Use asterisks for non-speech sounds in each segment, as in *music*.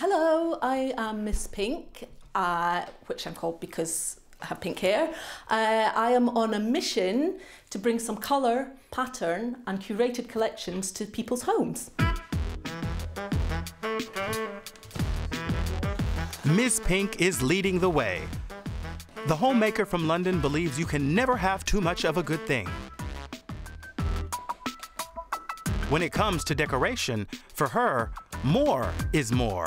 Hello, I am Miss Pink, uh, which I'm called because I have pink hair. Uh, I am on a mission to bring some colour, pattern, and curated collections to people's homes. Ms. Pink is leading the way. The homemaker from London believes you can never have too much of a good thing. When it comes to decoration, for her, more is more.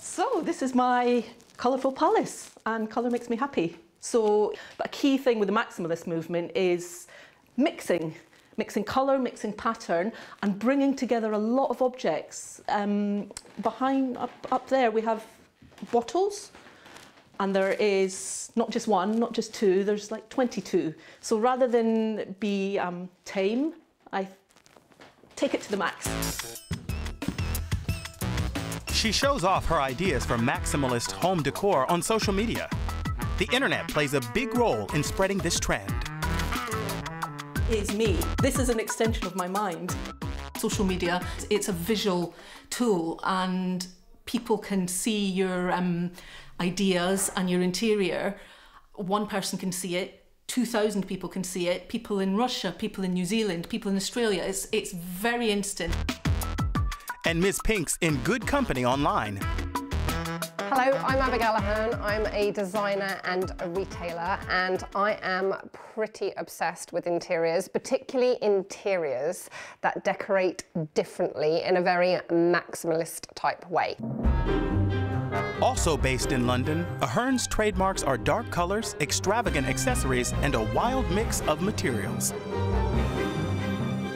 So this is my colourful palace and colour makes me happy. So but a key thing with the maximalist movement is mixing, mixing colour, mixing pattern and bringing together a lot of objects. Um, behind, up, up there we have bottles and there is not just one, not just two, there's like 22. So rather than be um, tame, I take it to the max. She shows off her ideas for maximalist home decor on social media. The internet plays a big role in spreading this trend. Is me. This is an extension of my mind. Social media, it's a visual tool and people can see your um, ideas and your interior. One person can see it, 2,000 people can see it, people in Russia, people in New Zealand, people in Australia. It's, it's very instant. And Ms. Pink's in good company online. I'm Abigail Ahern. I'm a designer and a retailer, and I am pretty obsessed with interiors, particularly interiors that decorate differently in a very maximalist type way. Also based in London, Ahern's trademarks are dark colors, extravagant accessories, and a wild mix of materials.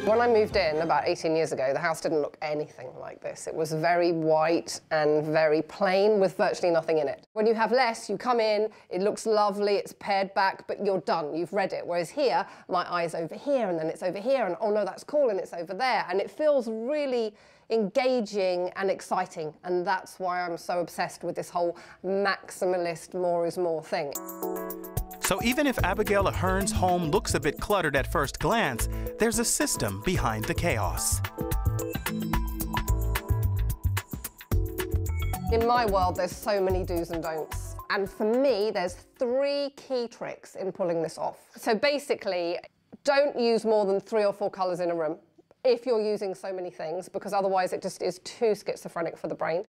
When I moved in about 18 years ago, the house didn't look anything like this. It was very white and very plain with virtually nothing in it. When you have less, you come in, it looks lovely, it's pared back, but you're done, you've read it. Whereas here, my eye's over here and then it's over here and oh no, that's cool and it's over there. And it feels really engaging and exciting. And that's why I'm so obsessed with this whole maximalist more is more thing. So even if Abigail Ahern's home looks a bit cluttered at first glance, there's a system behind the chaos. In my world, there's so many do's and don'ts. And for me, there's three key tricks in pulling this off. So basically, don't use more than three or four colours in a room if you're using so many things, because otherwise it just is too schizophrenic for the brain.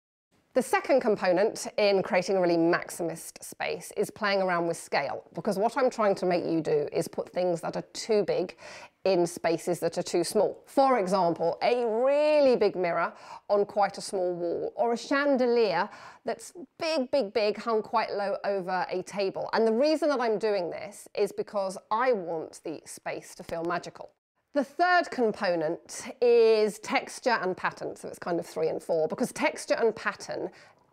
The second component in creating a really maximalist space is playing around with scale, because what I'm trying to make you do is put things that are too big in spaces that are too small. For example, a really big mirror on quite a small wall, or a chandelier that's big, big, big, hung quite low over a table. And the reason that I'm doing this is because I want the space to feel magical. The third component is texture and pattern, so it's kind of three and four, because texture and pattern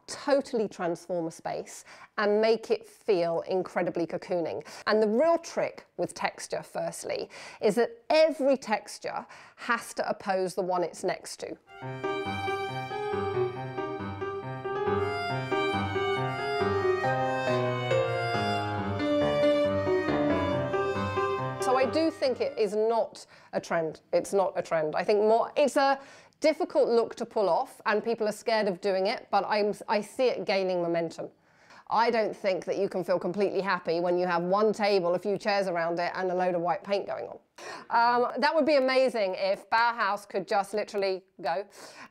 totally transform a space and make it feel incredibly cocooning. And the real trick with texture, firstly, is that every texture has to oppose the one it's next to. Do think it is not a trend. It's not a trend. I think more, it's a difficult look to pull off and people are scared of doing it, but I'm, I see it gaining momentum. I don't think that you can feel completely happy when you have one table, a few chairs around it, and a load of white paint going on. Um, that would be amazing if Bauhaus could just literally go,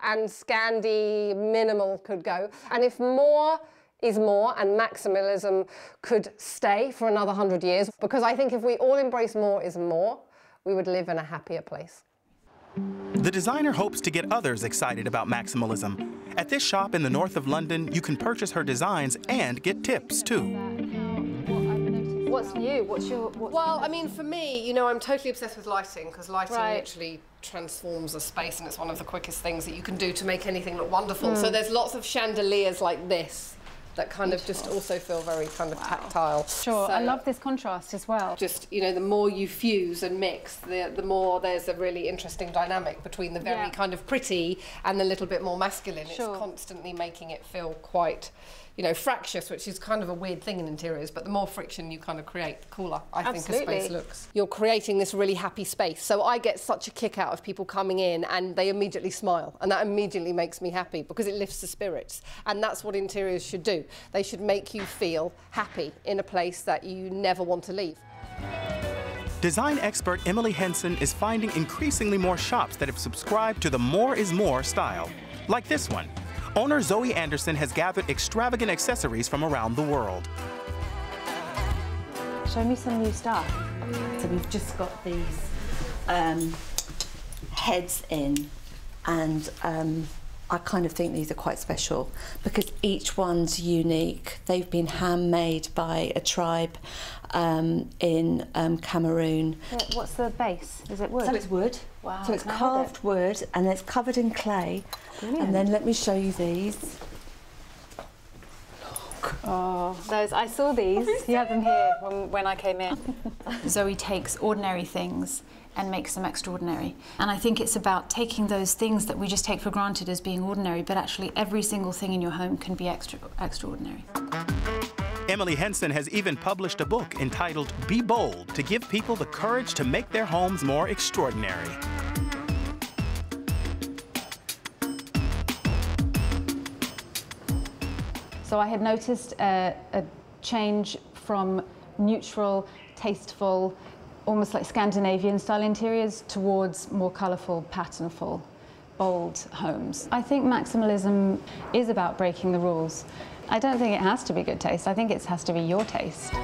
and Scandi minimal could go, and if more is more and maximalism could stay for another hundred years because I think if we all embrace more is more, we would live in a happier place. The designer hopes to get others excited about maximalism. At this shop in the north of London, you can purchase her designs and get tips too. What's new? What's your? What's well, I mean, for me, you know, I'm totally obsessed with lighting because lighting right. literally transforms a space, and it's one of the quickest things that you can do to make anything look wonderful. Mm. So there's lots of chandeliers like this that kind Beautiful. of just also feel very kind of wow. tactile. Sure, so I love this contrast as well. Just, you know, the more you fuse and mix, the, the more there's a really interesting dynamic between the very yeah. kind of pretty and the little bit more masculine. Sure. It's constantly making it feel quite you know, fractious, which is kind of a weird thing in interiors, but the more friction you kind of create, the cooler I think a space looks. You're creating this really happy space. So I get such a kick out of people coming in and they immediately smile. And that immediately makes me happy because it lifts the spirits. And that's what interiors should do. They should make you feel happy in a place that you never want to leave. Design expert Emily Henson is finding increasingly more shops that have subscribed to the more is more style, like this one. Owner Zoe Anderson has gathered extravagant accessories from around the world. Show me some new stuff. So we've just got these um, heads in, and um, I kind of think these are quite special because each one's unique. They've been handmade by a tribe um, in um, Cameroon. What's the base? Is it wood? So it's wood. Wow, So it's carved it. wood and it's covered in clay. And then let me show you these. Oh, those I saw these. You have them here when, when I came in. *laughs* Zoe takes ordinary things and makes them extraordinary. And I think it's about taking those things that we just take for granted as being ordinary, but actually every single thing in your home can be extra, extraordinary. Emily Henson has even published a book entitled Be Bold to give people the courage to make their homes more extraordinary. So I had noticed a, a change from neutral, tasteful, almost like Scandinavian style interiors towards more colourful, patternful, bold homes. I think maximalism is about breaking the rules. I don't think it has to be good taste. I think it has to be your taste.